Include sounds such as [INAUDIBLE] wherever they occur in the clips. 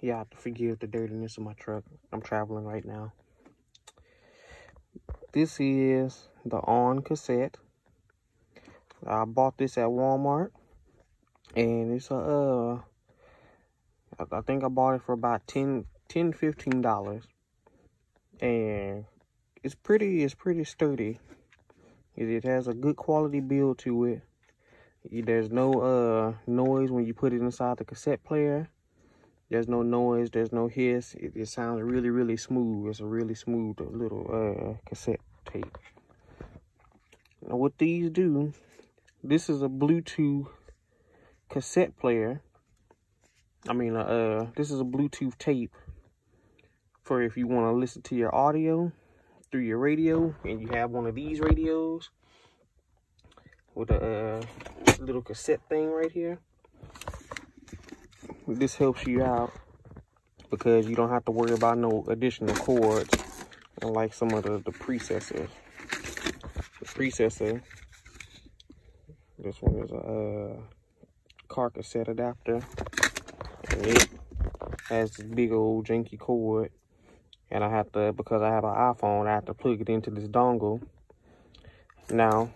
you have to forgive the dirtiness of my truck. I'm traveling right now. This is the onn cassette. I bought this at Walmart, and it's a uh, I think I bought it for about 10 10 15 dollars and it's pretty it's pretty sturdy it has a good quality build to it there's no uh noise when you put it inside the cassette player there's no noise there's no hiss. It, it sounds really really smooth. It's a really smooth little uh cassette tape. Now what these do this is a bluetooth cassette player. I mean, uh, uh, this is a Bluetooth tape for if you want to listen to your audio through your radio and you have one of these radios with a uh, little cassette thing right here. This helps you out because you don't have to worry about no additional cords unlike some of the, the precessors. The precessor, this one is a uh, car cassette adapter. It has this big old janky cord. And I have to because I have an iPhone I have to plug it into this dongle. Now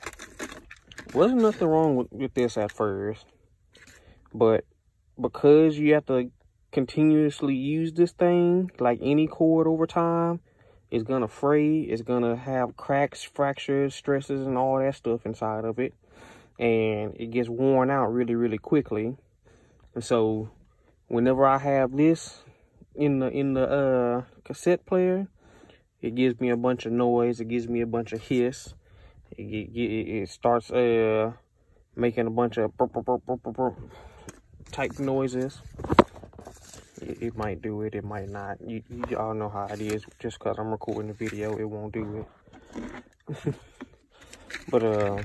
wasn't nothing wrong with, with this at first but because you have to continuously use this thing like any cord over time it's gonna fray it's gonna have cracks fractures stresses and all that stuff inside of it and it gets worn out really really quickly and so whenever I have this in the in the uh, cassette player, it gives me a bunch of noise. It gives me a bunch of hiss. It, it, it starts uh, making a bunch of burp, burp, burp, type noises. It, it, might do it. It might not. You, you all know how it is. Just because I'm recording the video, it won't do it. [LAUGHS] but uh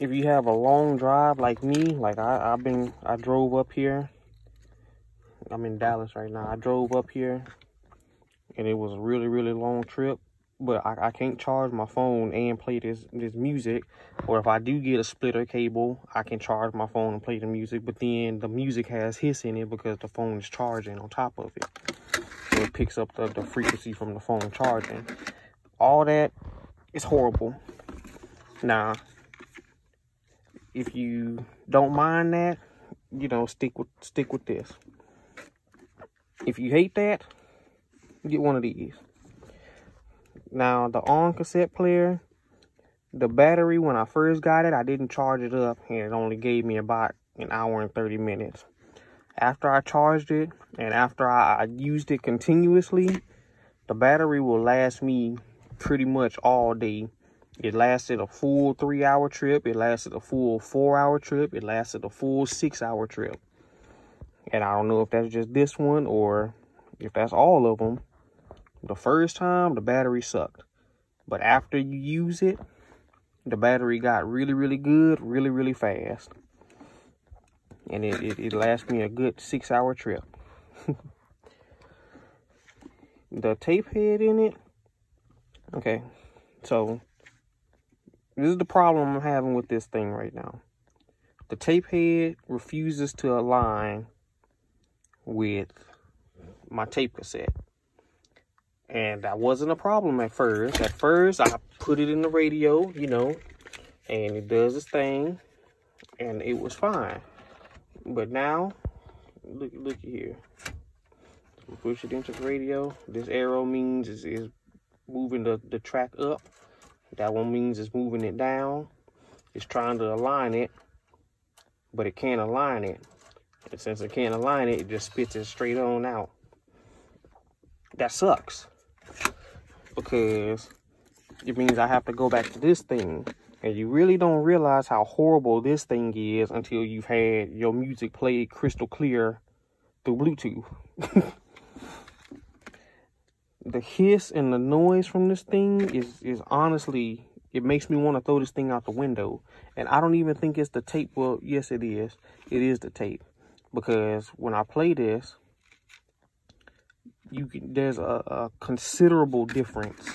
if you have a long drive like me, like I, I've been, I drove up here. I'm in Dallas right now. I drove up here and it was a really, really long trip. But I, I can't charge my phone and play this, this music. Or if I do get a splitter cable, I can charge my phone and play the music. But then the music has hiss in it because the phone is charging on top of it. So it picks up the, the frequency from the phone charging. All that is horrible. Now, if you don't mind that, you know, stick with stick with this. If you hate that, get one of these. Now, the onn cassette player, the battery, when I first got it, I didn't charge it up, and it only gave me about an hour and 30 minutes. After I charged it, and after I, I used it continuously, the battery will last me pretty much all day it lasted a full three hour trip. It lasted a full four hour trip. It lasted a full six hour trip. And I don't know if that's just this one or if that's all of them. The first time, the battery sucked. But after you use it, the battery got really, really good, really, really fast. And it, it, it lasts me a good six hour trip. [LAUGHS] the tape head in it. Okay, so this is the problem I'm having with this thing right now. The tape head refuses to align with my tape cassette. And that wasn't a problem at first. At first, I put it in the radio, you know, and it does its thing, and it was fine. But now, look, look here. Push it into the radio. This arrow means is, is moving the, the track up. That one means it's moving it down. It's trying to align it, but it can't align it. And since it can't align it, it just spits it straight on out. That sucks. Because it means I have to go back to this thing. And you really don't realize how horrible this thing is until you've had your music played crystal clear through Bluetooth. [LAUGHS] the hiss and the noise from this thing is is honestly it makes me want to throw this thing out the window and i don't even think it's the tape well yes it is it is the tape because when i play this you can there's a, a considerable difference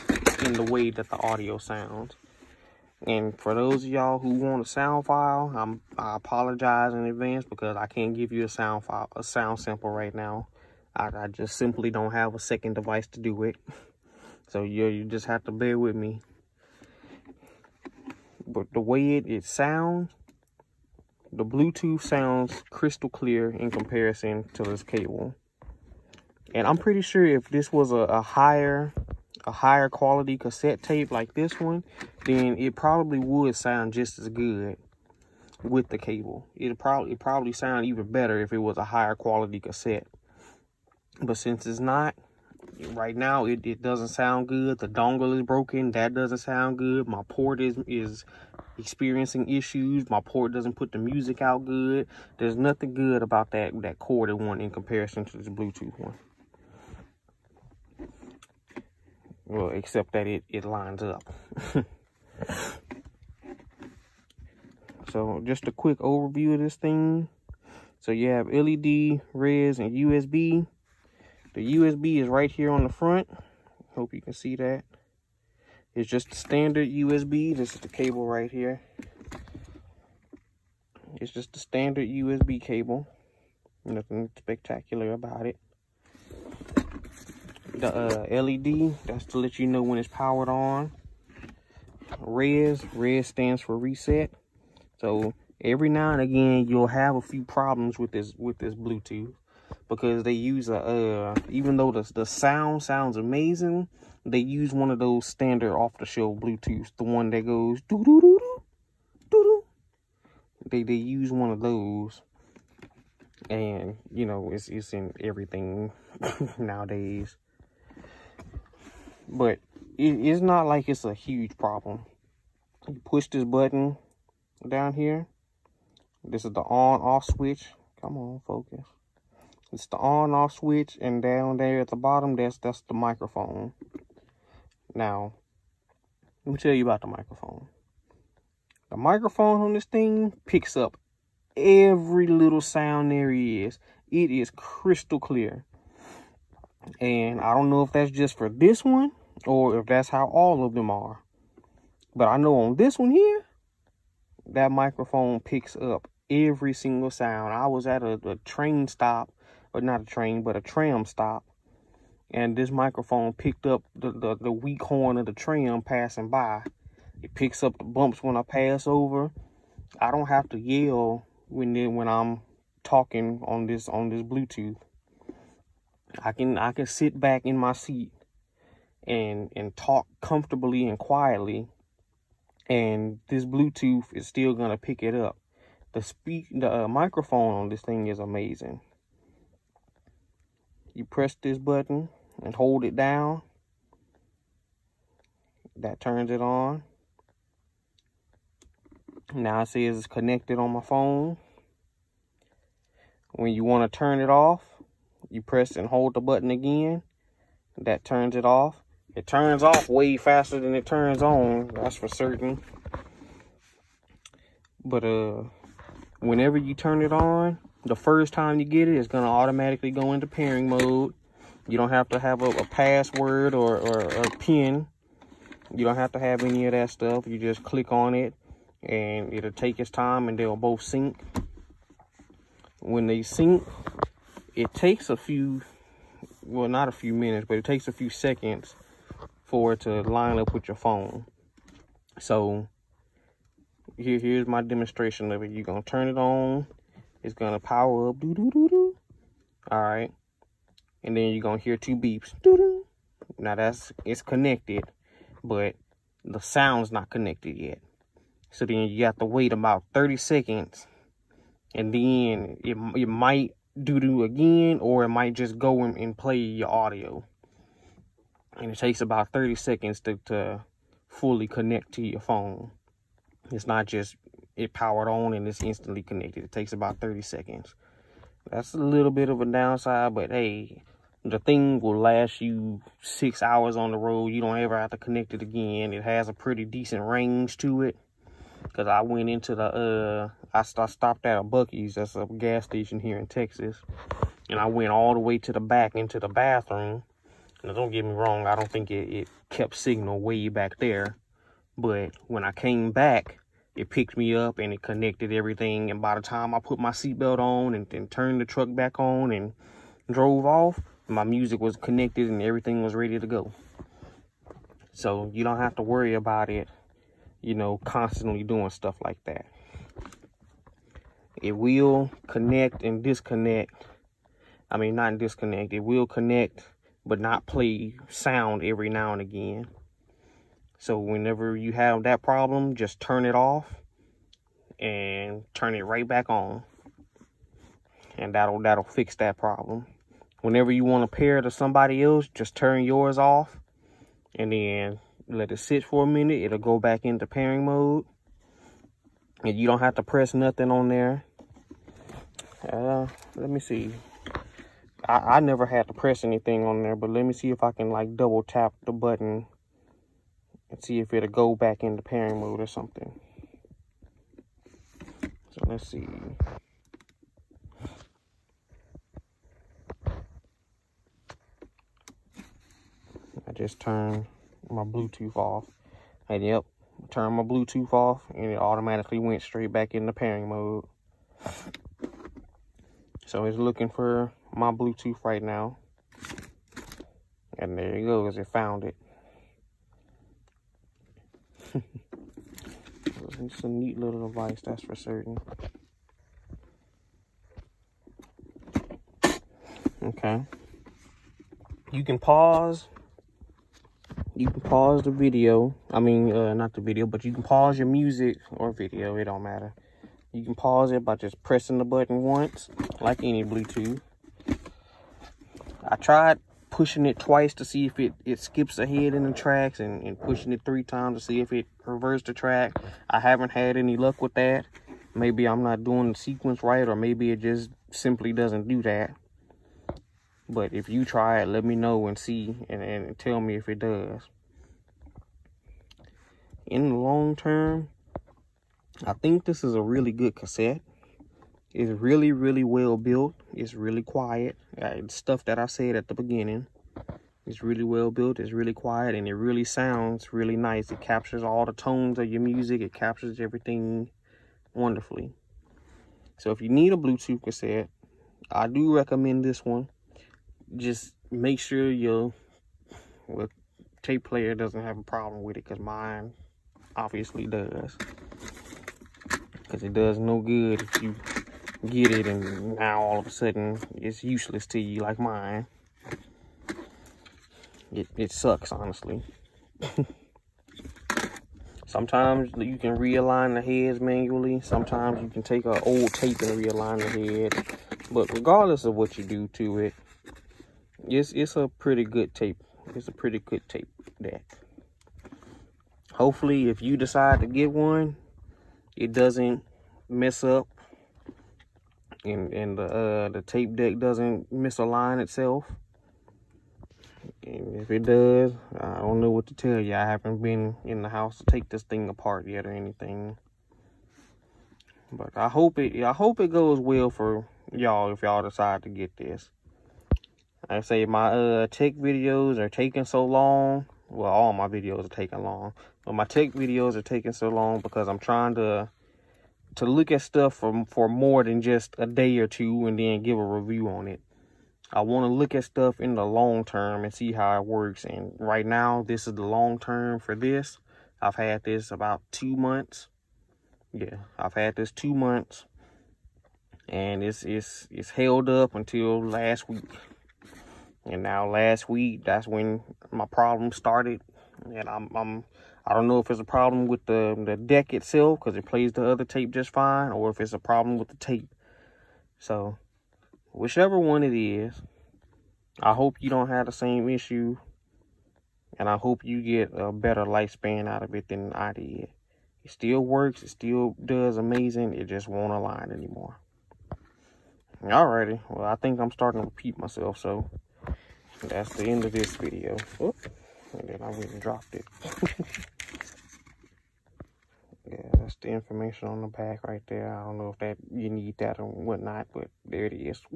in the way that the audio sounds And for those of y'all who want a sound file, I'm I apologize in advance because I can't give you a sound file, a sound sample right now. I, I just simply don't have a second device to do it. [LAUGHS] So you you just have to bear with me. But the way it, it sounds, the Bluetooth sounds crystal clear in comparison to this cable. And I'm pretty sure if this was a, a higher a higher quality cassette tape like this one, then it probably would sound just as good with the cable. It'd probably it probably sound even better if it was a higher quality cassette. But since it's not, right now it, it doesn't sound good. The dongle is broken. That doesn't sound good. My port is is experiencing issues. My port doesn't put the music out good. There's nothing good about that that corded one in comparison to this Bluetooth one. Well, except that it, it lines up. [LAUGHS] so just a quick overview of this thing. So you have LED, res, and USB. The USB is right here on the front. Hope you can see that. It's just a standard USB. This is the cable right here. It's just a standard USB cable. Nothing spectacular about it the uh, LED, that's to let you know when it's powered on. Res, res stands for reset. So every now and again, you'll have a few problems with this with this Bluetooth because they use a uh, even though the the sound sounds amazing, they use one of those standard off the shelf Bluetooths, the one that goes doo doo doo doo doo doo. They they use one of those, and you know it's it's in everything [LAUGHS] nowadays but it, it's not like it's a huge problem. You push this button down here. This is the on off switch. Come on, focus. It's the on off switch and down there at the bottom, that's that's the microphone. Now, let me tell you about the microphone. The microphone on this thing picks up every little sound there is. It is crystal clear. And I don't know if that's just for this one or if that's how all of them are. But I know on this one here, that microphone picks up every single sound. I was at a, a train stop, or not a train, but a tram stop. And this microphone picked up the, the, the weak horn of the tram passing by. It picks up the bumps when I pass over. I don't have to yell when when I'm talking on this on this Bluetooth. I can I can sit back in my seat and and talk comfortably and quietly and this bluetooth is still going to pick it up. The speak the uh, microphone on this thing is amazing. You press this button and hold it down. That turns it on. Now it says it's connected on my phone. When you want to turn it off you press and hold the button again. That turns it off it turns off way faster than it turns on, that's for certain. But uh, whenever you turn it on, the first time you get it, it's to automatically go into pairing mode. You don't have to have a, a password or, or a pin. You don't have to have any of that stuff. You just click on it and it'll take its time and they'll both sync. When they sync, it takes a few, well, not a few minutes, but it takes a few seconds for it to line up with your phone. So here, here's my demonstration of it. You're gonna turn it on. It's gonna power up. Doo -doo -doo -doo. All right. And then you're gonna hear two beeps. Doo -doo. Now that's it's connected, but the sound's not connected yet. So then you have to wait about 30 seconds. And then it, it might do do again, or it might just go and, and play your audio and it takes about 30 seconds to, to fully connect to your phone. It's not just it powered on and it's instantly connected. It takes about 30 seconds. That's a little bit of a downside, but hey, the thing will last you six hours on the road. You don't ever have to connect it again. It has a pretty decent range to it. Cause I went into the uh, I, I stopped at a Buc-ee's. That's a gas station here in Texas, and I went all the way to the back into the bathroom now, don't get me wrong. I don't think it, it kept signal way back there. But when I came back, it picked me up and it connected everything. And by the time I put my seatbelt on and, and turned the truck back on and drove off, my music was connected and everything was ready to go. So you don't have to worry about it, you know, constantly doing stuff like that. It will connect and disconnect. I mean, not disconnect. It will connect, but not play sound every now and again. So whenever you have that problem, just turn it off and turn it right back on. And that'll that'll fix that problem. Whenever you want to pair to somebody else, just turn yours off and then let it sit for a minute. It'll go back into pairing mode. And you don't have to press nothing on there. Uh, let me see. I, I never had to press anything on there, but let me see if I can like double tap the button and see if it'll go back into pairing mode or something. So let's see. I just turned my Bluetooth off. And yep, turned my Bluetooth off and it automatically went straight back into pairing mode. So it's looking for my Bluetooth right now. And there it goes, it found it. [LAUGHS] it's a neat little device, that's for certain. Okay. You can pause. You can pause the video. I mean, uh, not the video, but you can pause your music or video. It don't matter. You can pause it by just pressing the button once, like any Bluetooth. I tried pushing it twice to see if it, it skips ahead in the tracks and, and pushing it three times to see if it reverses the track. I haven't had any luck with that. Maybe I'm not doing the sequence right or maybe it just simply doesn't do that. But if you try it, let me know and see and, and tell me if it does. In the long term, I think this is a really good cassette. It's really, really well built. It's really quiet. Uh, stuff that I said at the beginning. It's really well built. It's really quiet. And it really sounds really nice. It captures all the tones of your music. It captures everything wonderfully. So if you need a Bluetooth cassette, I do recommend this one. Just make sure your well, tape player doesn't have a problem with it. Because mine obviously does. Because it does no good if you get it and now all of a sudden it's useless to you like mine. It, it sucks, honestly. [LAUGHS] Sometimes you can realign the heads manually. Sometimes you can take an old tape and realign the head. But regardless of what you do to it, it's, it's a pretty good tape. It's a pretty good tape deck. Hopefully, if you decide to get one, it doesn't mess up and and the uh, the tape deck doesn't misalign itself. And if it does, I don't know what to tell you. I haven't been in the house to take this thing apart yet or anything. But I hope it I hope it goes well for y'all if y'all decide to get this. I say my uh tech videos are taking so long. Well, all my videos are taking long. But my tech videos are taking so long because I'm trying to to look at stuff for, for more than just a day or two and then give a review on it. I want to look at stuff in the long term and see how it works. And right now, this is the long term for this. I've had this about two months. Yeah, I've had this two months. And it's it's it's held up until last week. And now last week, that's when my problem started. And I'm I'm I don't know if it's a problem with the, the deck itself because it plays the other tape just fine or if it's a problem with the tape. So, whichever one it is, I hope you don't have the same issue and I hope you get a better lifespan out of it than I did. It still works. It still does amazing. It just won't align anymore. Alrighty. Well, I think I'm starting to repeat myself, so that's the end of this video. Oop. And then I went and dropped it. [LAUGHS] that's the information on the back right there. I don't know if that you need that or whatnot, but there it is. [LAUGHS]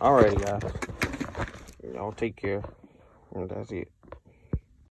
Alrighty, guys. Y'all take care. And that's it.